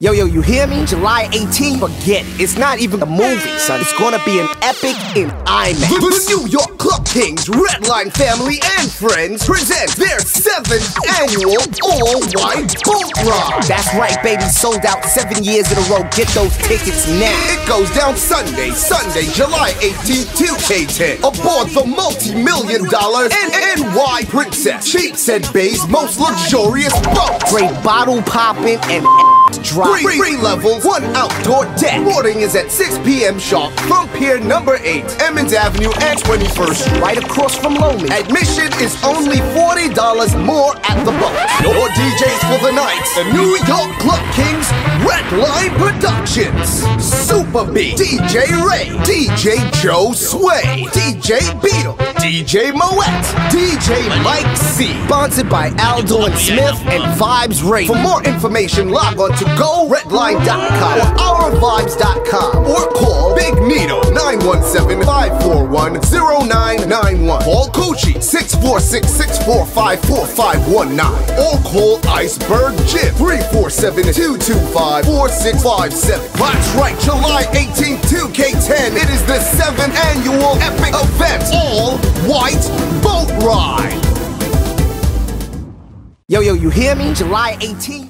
Yo, yo, you hear me? July 18th, forget it. It's not even a movie, son. It's gonna be an epic in IMAX. The, New York Club Kings, Redline family, and friends present their seventh annual all-white boat ride. That's right, baby. Sold out seven years in a row. Get those tickets now. It goes down Sunday, Sunday, July 18th, 2K10. Aboard the multi-million dollar NY Princess. Sheepshead Bay's most luxurious boat. Great bottle popping and Three, three levels, one outdoor deck. Boarding is at 6 p.m. sharp from Pier Number 8, Emmons Avenue and 21st Right across from Loman. Admission is only $40 more at the boat. Your DJs for the night, the New York Club Kings Redline Productions. Super B, DJ Ray, DJ Joe Sway, DJ Beetle, DJ Moet, DJ Mike C. Sponsored by Aldo and Smith and Vybz Radio. For more information, log on to GoRedline.com or OurVibes.com or call Big Nito 917-541-0991. Call Coochie 646-645-4519 or call Iceberg Jim 347-225-4657. That's right, July 18th, 2K10. It is the 7th annual epic event, All White Boat Ride. Yo, yo, you hear me? July 18th.